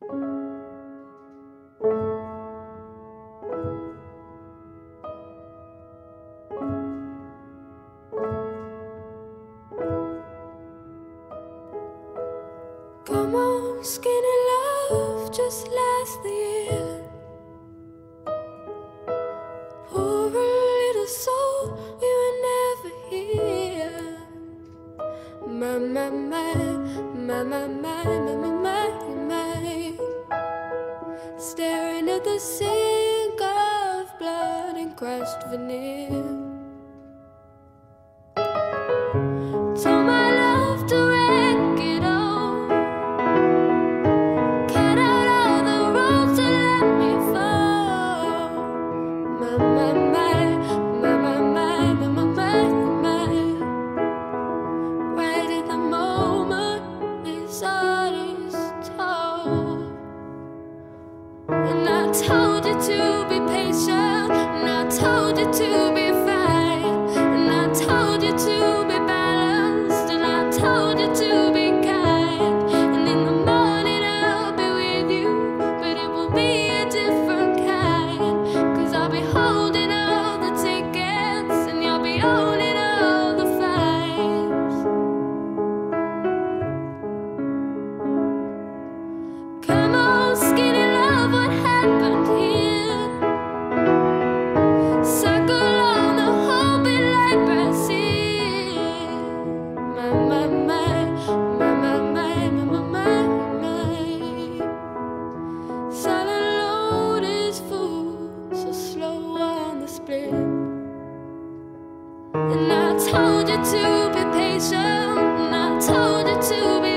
Come on, skinny love, just last the year. the sink of blood and crushed veneer. told you to be patient, and I told you to be. And I told you to be patient, and I told you to be.